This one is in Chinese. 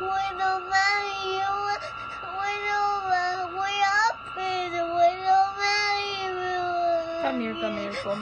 我也想咪，我我也想，我要陪着，我也想咪，陪我。他名儿他没说，